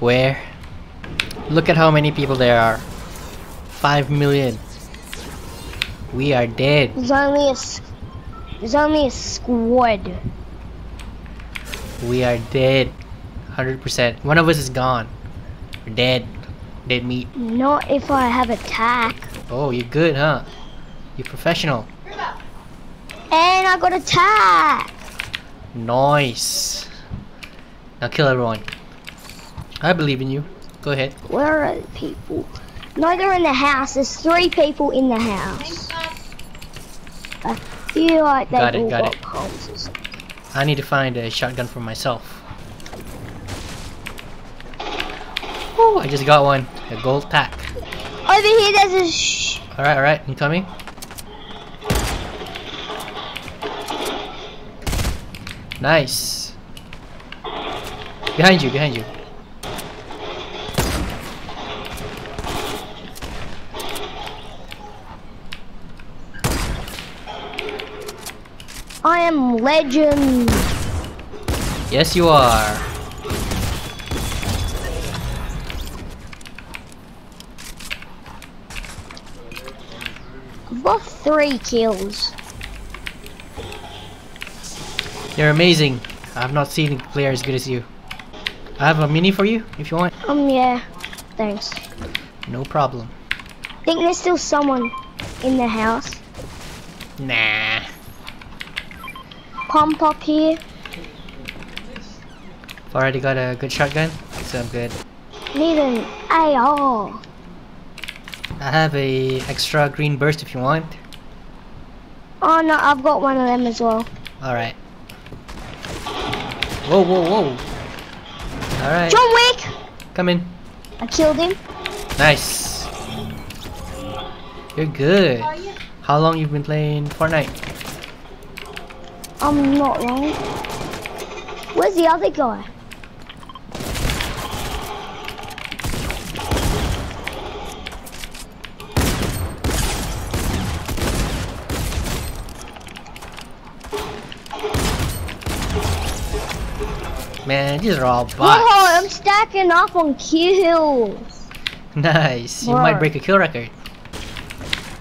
Where? Look at how many people there are. Five million. We are dead. There's only a there's only a squad. We are dead. 100%. One of us is gone. We're dead. Dead meat. Not if I have attack. Oh, you're good, huh? You're professional. And I got attack. Nice. Now kill everyone. I believe in you. Go ahead. Where are the people? No, they're in the house. There's three people in the house. I feel like they've Got it, all got got it. or something. I need to find a shotgun for myself. Oh, I just got one. A gold pack. Over here, there's a sh- Alright, alright. I'm coming. Nice. Behind you, behind you. I am legend. Yes, you are. I've three kills. You're amazing. I've not seen a player as good as you. I have a mini for you if you want. Um, yeah. Thanks. No problem. I think there's still someone in the house. Nah. Pump up here. I've already got a good shotgun, so I'm good. Need an AR. I have a extra green burst if you want. Oh no, I've got one of them as well. Alright. Whoa, whoa, whoa. Alright, John Wick! come in. I killed him. Nice. You're good. How long you've been playing Fortnite? I'm not wrong. Where's the other guy? Man, these are all bots. Oh, I'm stacking up on kills. Nice. You might break a kill record.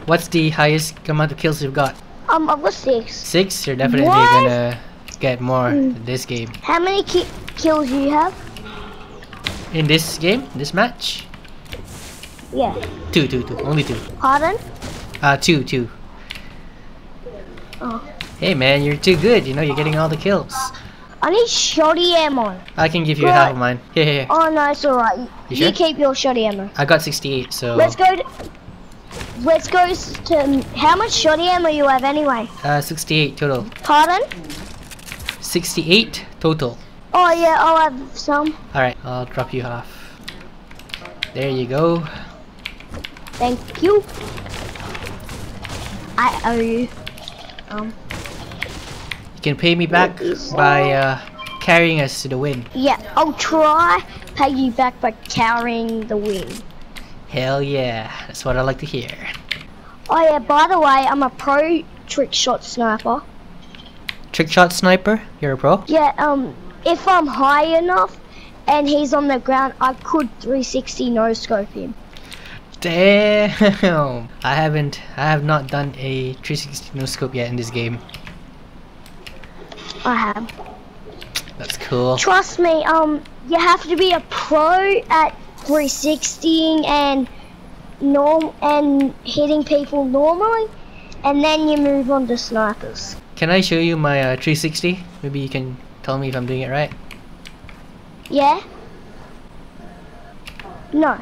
What's the highest amount of kills you've got? Um, I've got six. Six? You're definitely What? gonna get more Mm. in this game. How many ki- kills do you have? In this game? This match? Yeah. Two, two, two. Only two. Pardon? Uh, two, two. Oh. Hey man, you're too good. You know, you're getting all the kills. I need shoddy ammo. I can give you Right. half of mine. Here, here, here. Oh no, it's alright. You You, sure? keep your shoddy ammo. I got 68, so Let's go. To, let's go to how much shoddy ammo you have anyway. uh, 68 total. Pardon? 68 total. Oh yeah, I'll have some. All right, I'll drop you half. There you go. Thank you. I owe you. Um. You can pay me back by uh, carrying us to the win. Yeah, I'll try pay you back by carrying the win. Hell yeah, that's what I like to hear. Oh yeah, by the way, I'm a pro trick shot sniper. Trick shot sniper, you're a pro. Yeah, um, if I'm high enough and he's on the ground, I could 360 no scope him. Damn, I haven't, I have not done a 360 no scope yet in this game. I have. That's cool. Trust me, um, you have to be a pro at 360ing and norm and hitting people normally, and then you move on to snipers. Can I show you my uh, 360? Maybe you can tell me if I'm doing it right. Yeah? No.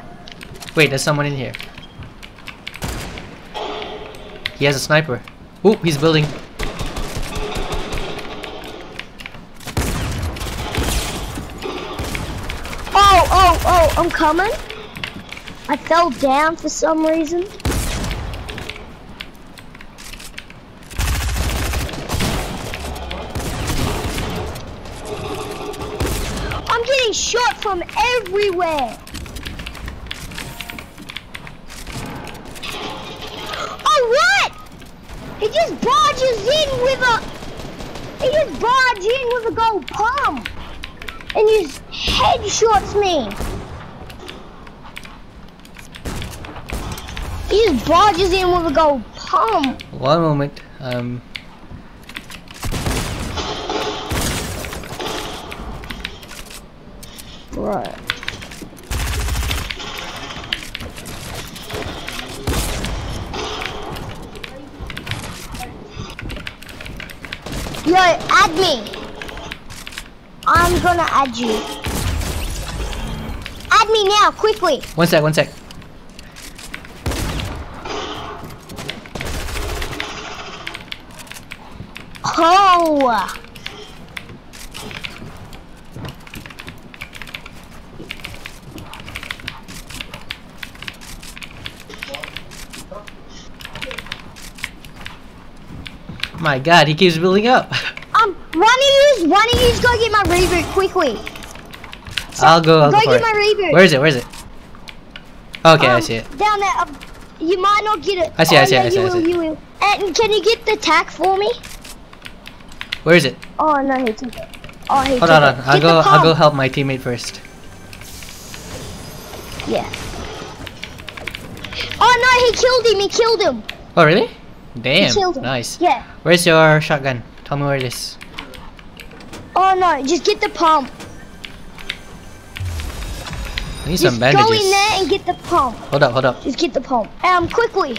Wait, there's someone in here. He has a sniper. Oh, he's building. Oh, I'm coming. I fell down for some reason. I'm getting shot from everywhere. Oh, what? He just barges in with a. He just barges in with a gold pump and he just headshots me. He just barges in with a gold pump. One moment. Um. Right. Yo, add me. I'm gonna add you. Add me now, quickly. One sec. One sec. Oh. My God, he keeps building up. Um, one of you, one of you's go get my reboot quickly. I'll go. I'll go go get it. my reboot. Where is it? Where is it? Okay, I Um, see it. Down there. Um, you might not get it. I see it, I Oh, see it, I see you I will, see it. you will. And can you get the tac for me? Where is it? Oh no, he took it. Oh, he Hold on, hold on. I'll Get go. I'll go help my teammate first. Yeah. Oh no, he killed him. He killed him. Oh really? Damn. He killed him. Nice. Yeah. Where's your shotgun? Tell me where it is. Oh no, just get the pump. I need Just some bandages. go in there and get the pump. Hold up, hold up. Just get the pump. Um, quickly.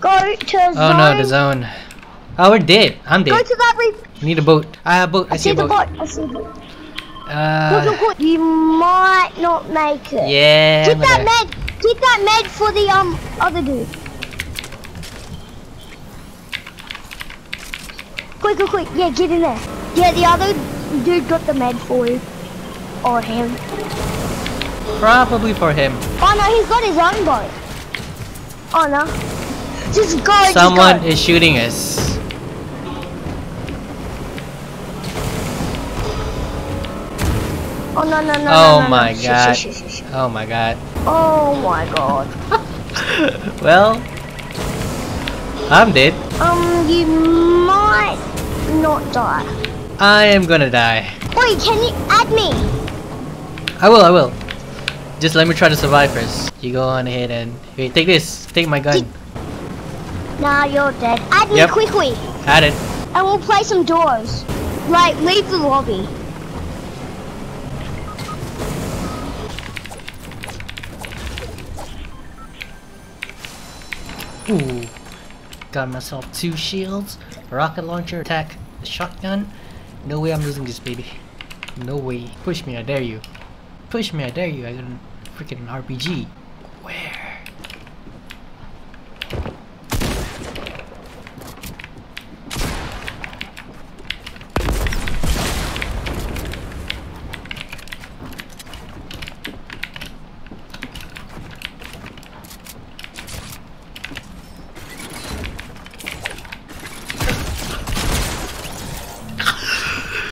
Go to Oh zone. no, the zone. Oh, we're dead. I'm dead. Go to that re- We need a boat. I have a boat. I, I see see a the boat. boat. I see the boat. Uh, Look, look, look. You might not make it. yeah. Get I'm that gonna- med. Get that med for the um other dude. Quick, quick, quick. Yeah, get in there. Yeah, the other dude got the med for you. Or him. Probably for him. Oh no, he's got his own boat. Oh no. Just go, Someone just go. is shooting us. Oh no, no, no, Oh no, no, my no. God. Oh my god. Oh my god. well, I'm dead. Um, you might not die. I am gonna die. Wait, can you add me? I will, I will. Just let me try to survive first. You go on ahead and wait. Take this. Take my gun. Nah, you're dead. Add me Yep. quickly, Add it. and we'll play some doors. Like, leave the lobby. Ooh. Got myself two shields, rocket launcher, attack, shotgun. No way I'm losing this baby. No way. Push me, I dare you. Push me, I dare you. I got a freaking RPG.